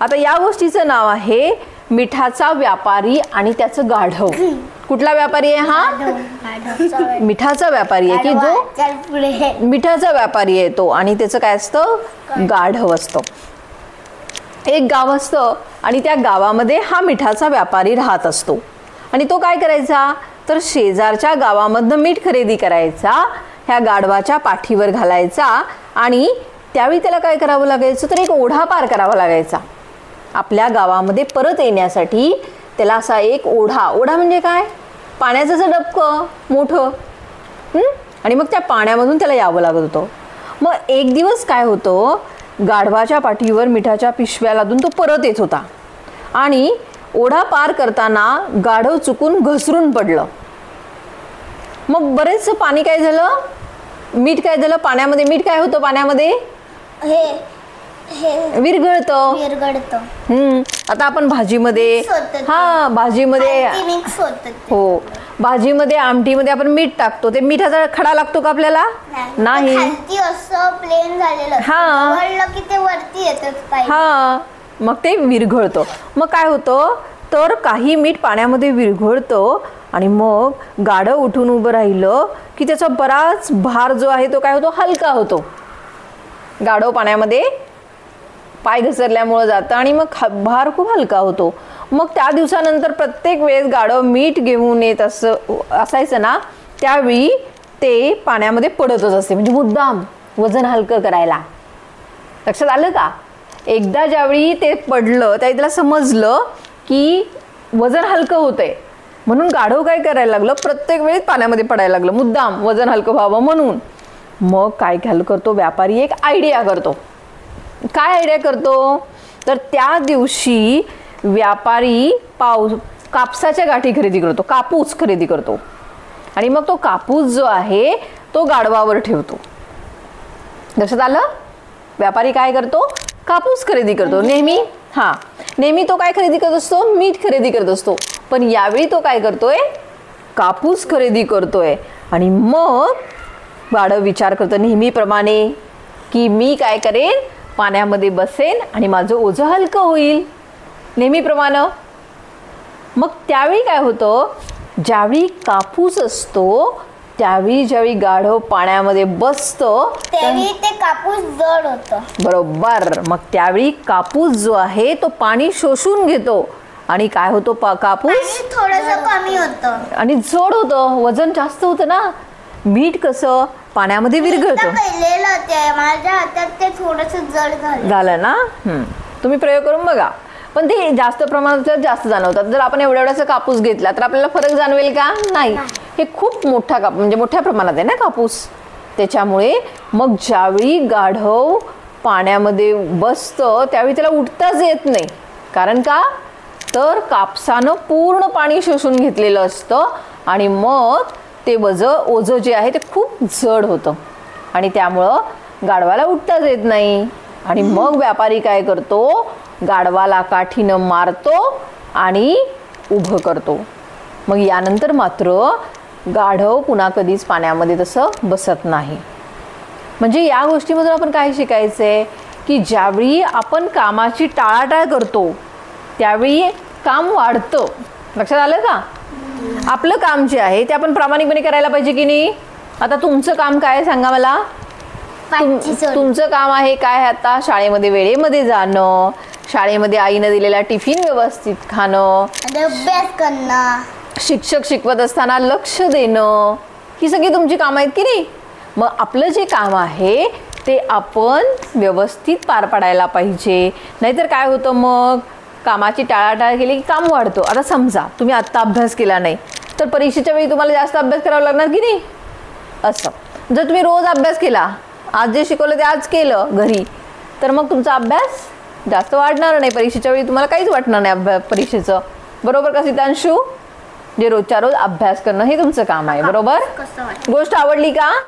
आता या गोष्टीचं नाव आहे मिठाचा व्यापारी आणि त्याचं गाढव. कुठला व्यापारी आहे हा? मिठाचा व्यापारी आहे की जो मिठाचा व्यापारी आहे तो आणि त्याचं काय असतं? गाढव. असतं. एक गाव असतं आणि त्या गावामध्ये हा मिठाचा व्यापारी राहत असतो. आणि तो काय करायचा? तर शेजारच्या गावामधनं मीठ खरेदी करायचा ह्या गाढवाच्या पाठीवर घालायचा आणि त्यावेळी त्याला काय करावं लागायचं? तर एक ओढा पार करावा लागायचा. आपल्या गावामध्ये परत येण्यासाठी त्याला असा एक ओढा. ओढा म्हणजे काय? पाण्याचं असं डबकं मोठं. आणि मग त्या पाण्यामधून त्याला यावं लागत होतं. मग एक दिवस काय होतं? गाढवाच्या पाठीवर मिठाच्या पिशव्या लादून तो परत येत होता. आणि ओढा पार करताना गाढव चुकून घसरून पडलं. मग बरेच पाणी काय झालं? मीठ काय झालं? पाण्यामध्ये मीठ काय होतं पाण्यामध्ये? हे हे विरघळतं. हम्म. आता आपण भाजीमध्ये. हा भाजीमध्ये मिक्स होत हो. भाजीमध्ये आमटीमध्ये आपण मीठ टाकतो. ते मिठाचा खडा लागतो का आपल्याला? नाही. खालती असं प्लेन झालेलं असतं. हा. वळलं की ते वरती येतच पाहिजे. हा. मग ते विरघळतं. मग काय होतं? तर काही मीठ पाण्यामध्ये विरघळतं आणि मग गाडं उठून उभं राहिलं की त्याचा बराच भार जो आहे तो काय होतो? हलका होतो. गाढव पाण्यामध्ये पाय घसरल्यामुळं जातं आणि मग भार खूप हलका होतो. मग त्या दिवसानंतर प्रत्येक वेळेस गाढव मीठ घेऊन येत असं असायचं ना त्यावेळी ते पाण्यामध्ये पडतच असते. म्हणजे मुद्दाम वजन हलकं करायला. लक्षात आलं का? एकदा ज्यावेळी ते पडलं त्यावेळी त्याला समजलं की वजन हलकं होतंय. म्हणून गाढव काय करायला लागलं? प्रत्येक वेळेस पाण्यामध्ये पडायला लागलं. मुद्दाम वजन हलकं व्हावं म्हणून. मग काय घाल करतो? व्यापारी एक आयडिया करतो. काय आयडिया करतो? तर त्या दिवशी व्यापारी पाऊस कापसाच्या गाठी खरेदी करतो कापूस खरेदी करतो. आणि मग तो कापूस जो आहे तो गाढवावर ठेवतो. लक्षात आलं? व्यापारी काय करतो? कापूस खरेदी करतो. नेहमी हा. नेहमी तो काय खरेदी करत असतो? मीठ खरेदी करत असतो. पण यावेळी तो काय करतोय? कापूस खरेदी करतोय. आणि मग गाढव विचार करतो नेहमीप्रमाणे की मी काय करेन? पाण्यामध्ये बसेन आणि माझं ओझं हलकं होईल. नेहमीप्रमाणे. मग त्यावेळी काय होतं? ज्यावेळी कापूस असतो त्यावेळी ज्यावेळी गाढव पाण्यामध्ये बसतं त्यावेळी ते कापूस जड होतं. बरोबर. मग त्यावेळी कापूस जो आहे तो पाणी शोषून घेतो. आणि काय होतो कापूस? थोडस कमी होतं. आणि जड होतं. वजन जास्त होतं ना. मीठ कसं? पाण्यामध्ये विरघळतं. माझ्या हातात ते थोडस जड झालं. झालं ना. तुम्ही प्रयोग करून बघा. पण ते जास्त प्रमाणात जास्त जाणवतात. जर आपण एवढ्या एवढासा कापूस घेतला तर आपल्याला फरक जाणवेल का? नाही. हे खूप मोठा कापूस म्हणजे मोठ्या प्रमाणात आहे ना कापूस? त्याच्यामुळे मग ज्यावेळी गाढव पाण्यामध्ये बसतं त्यावेळी त्याला उठताच येत नाही. कारण का? तर कापसानं पूर्ण पाणी शोषून घेतलेलं असतं आणि मग ते वज ओझं जे आहे ते खूप जड होतं. आणि त्यामुळं गाढवाला उठताच येत नाही. आणि मग व्यापारी काय करतो? गाढवाला काठीनं मारतो आणि उभं करतो. मग यानंतर मात्र गाढव पुन्हा कधीच पाण्यामध्ये तसं बसत नाही. म्हणजे या गोष्टीमधून आपण काय शिकायचं आहे की ज्यावेळी आपण कामाची टाळाटाळ करतो त्यावेळी काम वाढतं. लक्षात आलं का? आपलं काम जे आहे ते आपण प्रामाणिकपणे करायला पाहिजे की नाही? आता तुमचं काम काय आहे सांगा मला? तुम-. तुमचं काम आहे काय आता? शाळेमध्ये वेळेमध्ये जाणं शाळेमध्ये आईनं दिलेला टिफिन व्यवस्थित खाणं आणि अभ्यास करणं. शिक्षक शिकवत असताना लक्ष देणं ही सगळी तुमची कामं आहेत की नाही? मग आपलं जे काम आहे ते आपण व्यवस्थित पार पाडायला पाहिजे. नाहीतर काय होतं मग? कामाची टाळाटाळ केली की काम वाढतो. आता समजा तुम्ही आत्ता अभ्यास केला नाही तर परीक्षेच्या वेळी तुम्हाला जास्त अभ्यास करावा लागणार की नाही? असं. जर तुम्ही रोज अभ्यास केला आज जे शिकवलं ते आज केलं घरी तर मग तुमचा अभ्यास जास्त वाढणार नाही. परीक्षेच्या वेळी तुम्हाला काहीच वाटणार नाही अभ्यास परीक्षेचं. बरोबर का सितांशू? जे रोजच्या रोज अभ्यास करणं हे तुमचं काम आहे. बरोबर? गोष्ट आवडली का?